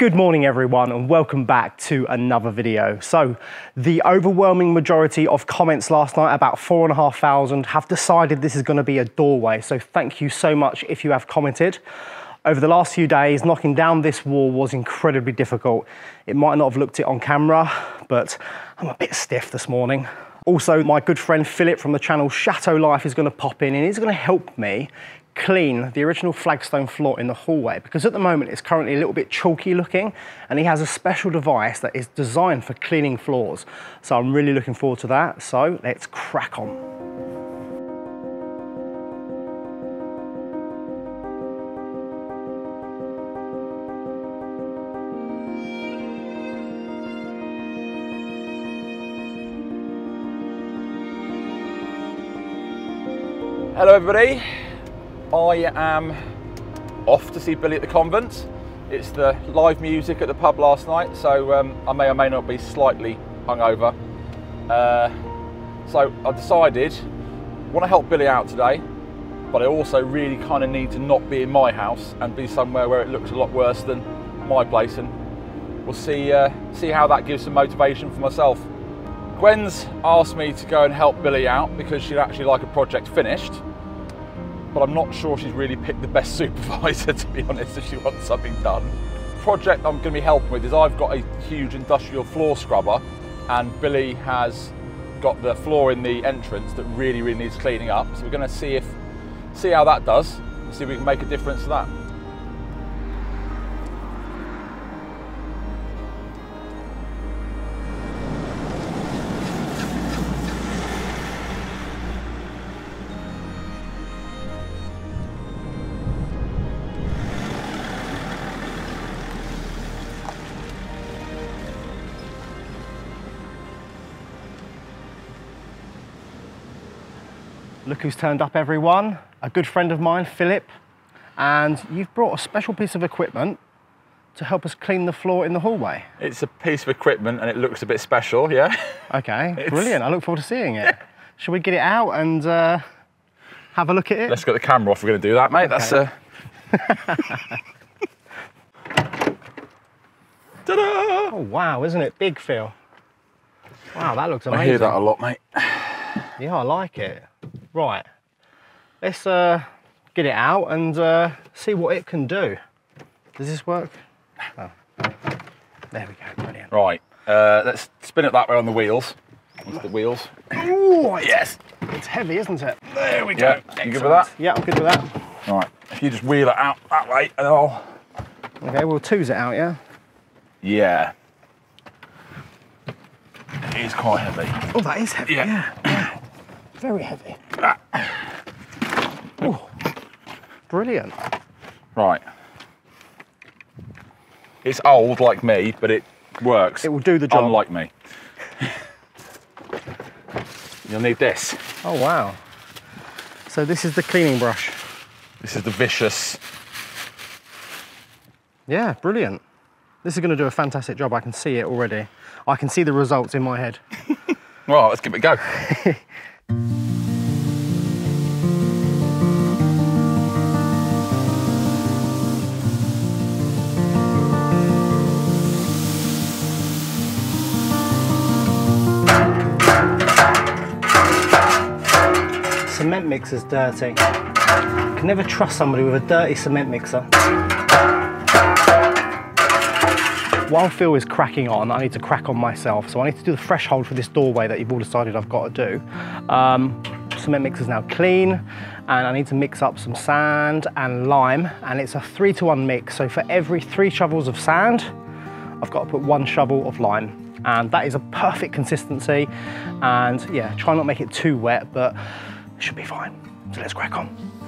Good morning everyone and welcome back to another video. So the overwhelming majority of comments last night, about four and a half thousand, have decided this is gonna be a doorway. So thank you so much if you have commented. Over the last few days, knocking down this wall was incredibly difficult. It might not have looked it on camera, but I'm a bit stiff this morning. Also, my good friend Philip from the channel Chateau Life is gonna pop in and he's gonna help me clean the original flagstone floor in the hallway because at the moment it's currently a little bit chalky looking and he has a special device that is designed for cleaning floors. So I'm really looking forward to that. So let's crack on. Hello everybody, I am off to see Billy at the convent. It's the live music at the pub last night, so um, I may or may not be slightly hungover. Uh, so I decided I want to help Billy out today, but I also really kind of need to not be in my house and be somewhere where it looks a lot worse than my place, and we'll see uh, see how that gives some motivation for myself. Gwen's asked me to go and help Billy out because she'd actually like a project finished but I'm not sure she's really picked the best supervisor to be honest if she wants something done. The project I'm going to be helping with is I've got a huge industrial floor scrubber and Billy has got the floor in the entrance that really really needs cleaning up so we're going to see if see how that does see if we can make a difference to that. Look who's turned up everyone. A good friend of mine, Philip. And you've brought a special piece of equipment to help us clean the floor in the hallway. It's a piece of equipment and it looks a bit special, yeah? Okay, brilliant. I look forward to seeing it. Shall we get it out and uh, have a look at it? Let's get the camera off. We're going to do that, mate. Okay. That's uh... Ta-da! Oh, wow, isn't it big, Phil? Wow, that looks amazing. I hear that a lot, mate. Yeah, I like it. Right, let's uh, get it out and uh, see what it can do. Does this work? Oh. There we go, brilliant. Right, uh, let's spin it that way on the wheels. Onto the wheels. Oh, yes. It's heavy, isn't it? There we go. Yeah, you good with that? Yeah, I'm good with that. Right, if you just wheel it out that way and I'll... Okay, we'll twos it out, yeah? Yeah. It is quite heavy. Oh, that is heavy, yeah. yeah. Very heavy. Ah. Oh, brilliant. Right. It's old like me, but it works. It will do the job. Unlike me. You'll need this. Oh, wow. So this is the cleaning brush. This is the vicious. Yeah, brilliant. This is going to do a fantastic job. I can see it already. I can see the results in my head. well, let's give it a go. Cement mixer's dirty. You can never trust somebody with a dirty cement mixer. While Phil is cracking on, I need to crack on myself. So I need to do the threshold for this doorway that you've all decided I've got to do. Um, cement mixer's now clean and I need to mix up some sand and lime and it's a three to one mix. So for every three shovels of sand, I've got to put one shovel of lime and that is a perfect consistency and yeah, try not make it too wet, but it should be fine. So let's crack on.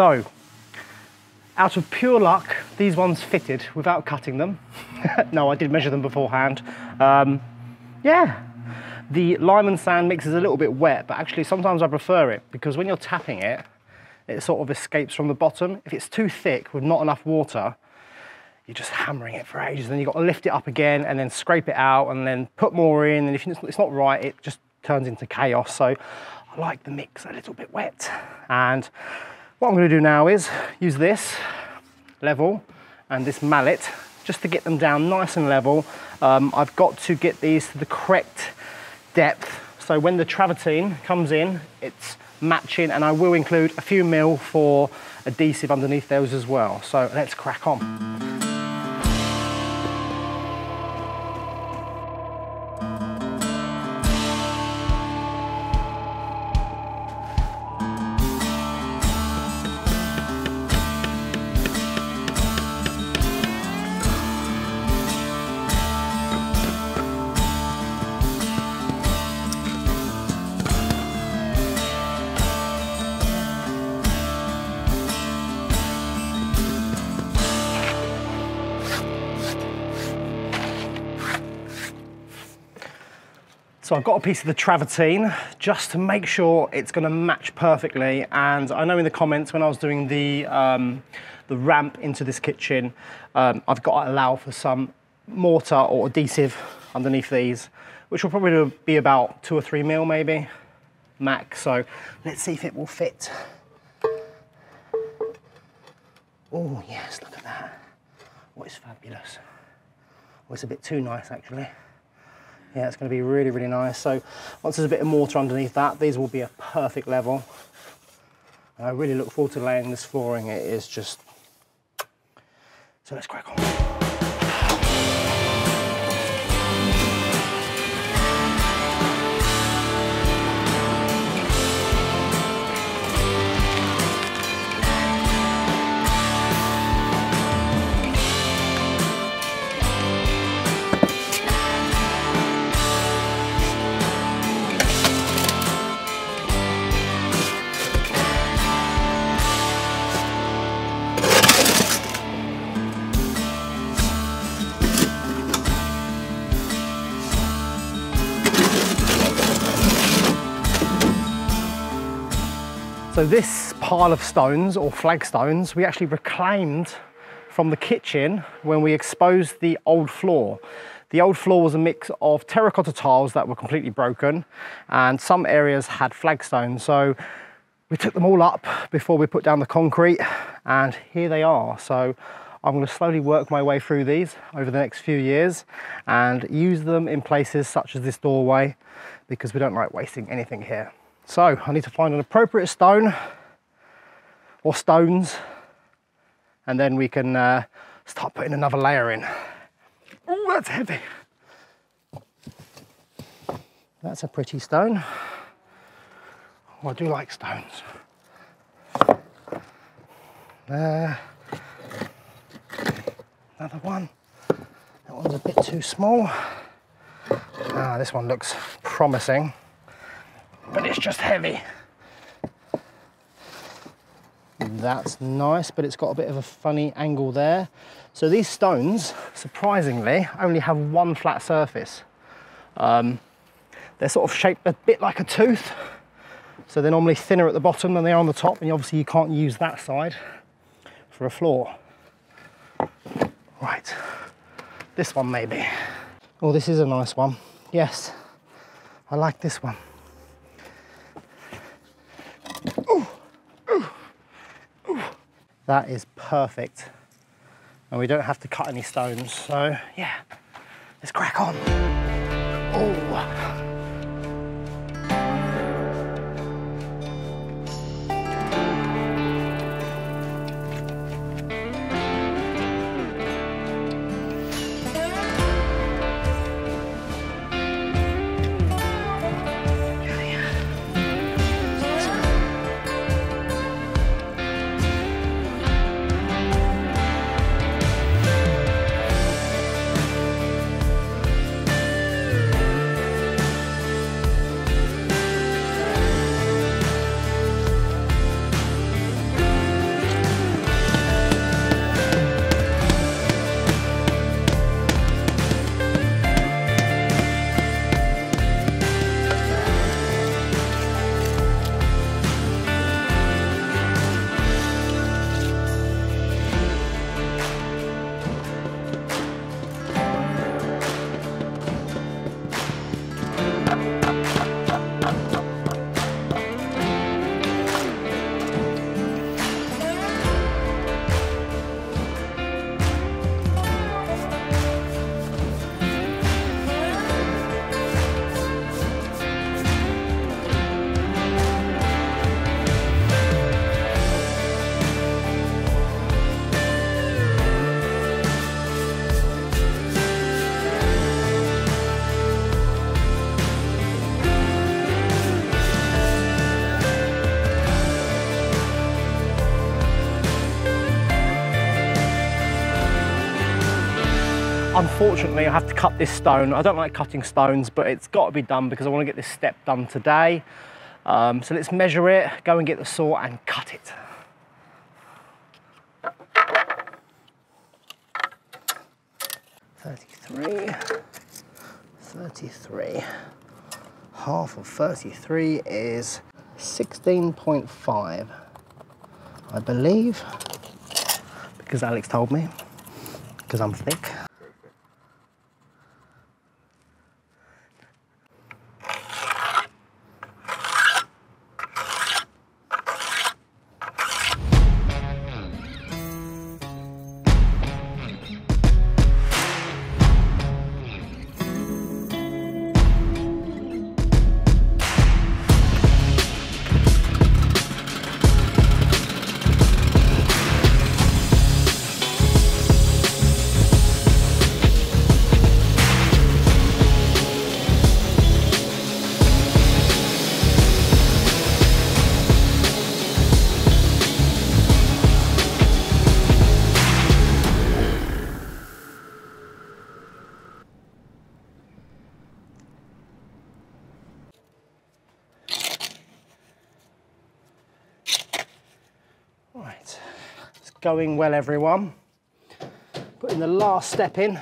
So, out of pure luck, these ones fitted without cutting them. no, I did measure them beforehand. Um, yeah, the lime and sand mix is a little bit wet, but actually sometimes I prefer it because when you're tapping it, it sort of escapes from the bottom. If it's too thick with not enough water, you're just hammering it for ages. Then you've got to lift it up again and then scrape it out and then put more in. And if it's not right, it just turns into chaos. So I like the mix a little bit wet. And what I'm going to do now is use this level and this mallet just to get them down nice and level. Um, I've got to get these to the correct depth. So when the travertine comes in, it's matching and I will include a few mil for adhesive underneath those as well. So let's crack on. So I've got a piece of the travertine just to make sure it's going to match perfectly. And I know in the comments when I was doing the, um, the ramp into this kitchen, um, I've got to allow for some mortar or adhesive underneath these, which will probably be about two or three mil maybe, max. So let's see if it will fit. Oh yes, look at that. Oh, it's fabulous. Oh, it's a bit too nice actually. Yeah, it's going to be really, really nice. So once there's a bit of mortar underneath that, these will be a perfect level. And I really look forward to laying this flooring. It is just... So let's crack on. So this pile of stones or flagstones, we actually reclaimed from the kitchen when we exposed the old floor. The old floor was a mix of terracotta tiles that were completely broken and some areas had flagstones. So we took them all up before we put down the concrete and here they are. So I'm going to slowly work my way through these over the next few years and use them in places such as this doorway because we don't like wasting anything here. So I need to find an appropriate stone or stones and then we can uh, start putting another layer in. Oh, that's heavy. That's a pretty stone. Oh, I do like stones. There. Another one. That one's a bit too small. Ah, this one looks promising it's just heavy. That's nice, but it's got a bit of a funny angle there. So these stones, surprisingly, only have one flat surface. Um, they're sort of shaped a bit like a tooth. So they're normally thinner at the bottom than they are on the top, and obviously you can't use that side for a floor. Right, this one maybe. Oh, this is a nice one. Yes, I like this one. That is perfect. And we don't have to cut any stones. So yeah, let's crack on. Oh. Unfortunately, I have to cut this stone. I don't like cutting stones, but it's got to be done because I want to get this step done today. Um, so let's measure it, go and get the saw and cut it. Thirty-three. 33. Half of 33 is 16.5, I believe, because Alex told me, because I'm thick. Going well, everyone. Putting the last step in.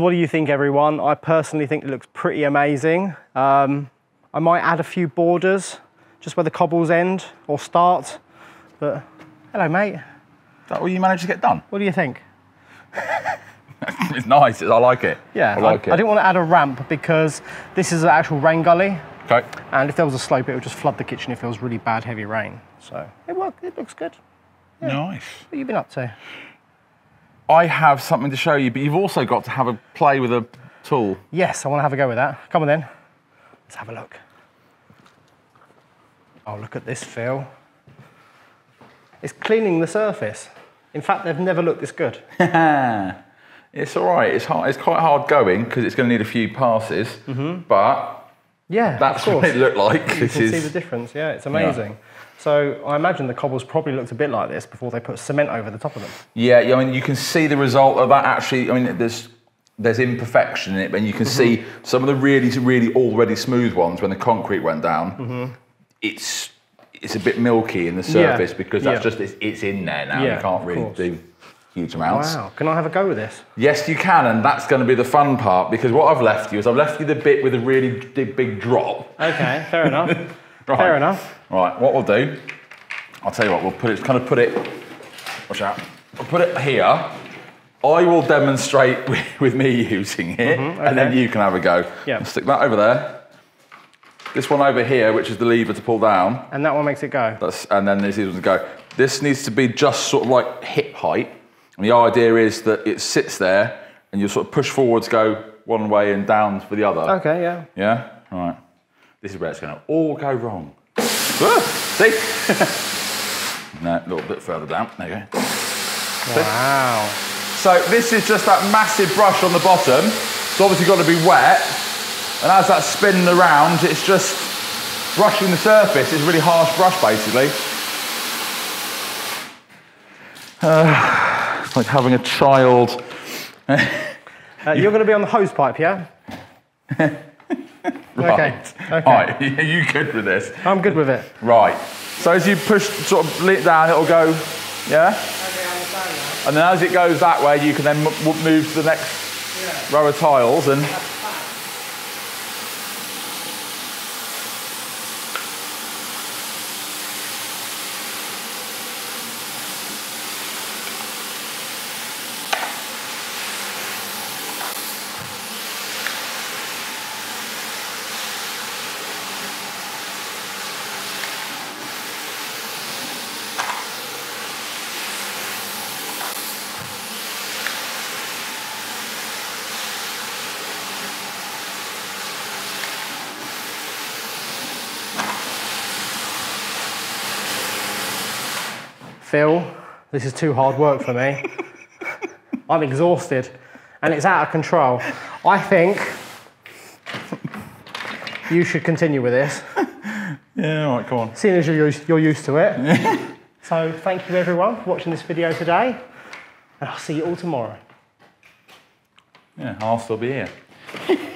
So what do you think, everyone? I personally think it looks pretty amazing. Um, I might add a few borders, just where the cobbles end or start. But hello, mate. Is that what you managed to get done? What do you think? it's nice. I like it. Yeah, I like I, it. didn't want to add a ramp because this is an actual rain gully, Okay. and if there was a slope, it would just flood the kitchen if it was really bad, heavy rain. So it worked. It looks good. Nice. What have you been up to? I have something to show you, but you've also got to have a play with a tool. Yes, I want to have a go with that. Come on then. Let's have a look. Oh, look at this, Phil. It's cleaning the surface. In fact, they've never looked this good. It's all right. It's hard. It's quite hard going because it's going to need a few passes. Mm-hmm. But Yeah, that's of what course. it looked like. You This can see the difference. Yeah, it's amazing. So I imagine the cobbles probably looked a bit like this before they put cement over the top of them. yeah. yeah, I mean, you can see the result of that. Actually, I mean, there's there's imperfection in it, and you can see Mm-hmm. some of the really, really already smooth ones when the concrete went down. Mm-hmm. It's it's a bit milky in the surface because that's yeah. just it's, it's in there now. Yeah, you can't really do huge amounts. Wow, can I have a go with this? Yes, you can, and that's going to be the fun part because what I've left you is I've left you the bit with a really big, big drop. Okay, fair enough. Right. Fair enough. Right, what we'll do, I'll tell you what, we'll put it, kind of put it, watch out, we'll put it here. I will demonstrate with, with me using it, mm-hmm, and then you can have a go. Yeah. I'll stick that over there. This one over here, which is the lever to pull down, And that one makes it go. that's, and then this is to go. This needs to be just sort of like hip height. And the idea is that it sits there and you sort of push forwards, go one way and down for the other. Okay, yeah. Yeah? All right. This is where it's going to all go wrong. See? no, a little bit further down. There you go. Wow. So this is just that massive brush on the bottom. It's obviously got to be wet. And as that's spinning around, it's just brushing the surface. It's a really harsh brush, basically. Uh, it's like having a child. Uh, you're going to be on the hose pipe, yeah? Right. Okay, okay. All right, are you good with this? I'm good with it. Right. So as you push sort of it down, it'll go, yeah? And then as it goes that way, you can then m- m- move to the next row of tiles and. Phil, this is too hard work for me. I'm exhausted and it's out of control. I think you should continue with this, Yeah, all right, come on. seeing as you're used, you're used to it. so thank you everyone for watching this video today and I'll see you all tomorrow. Yeah, I'll still be here.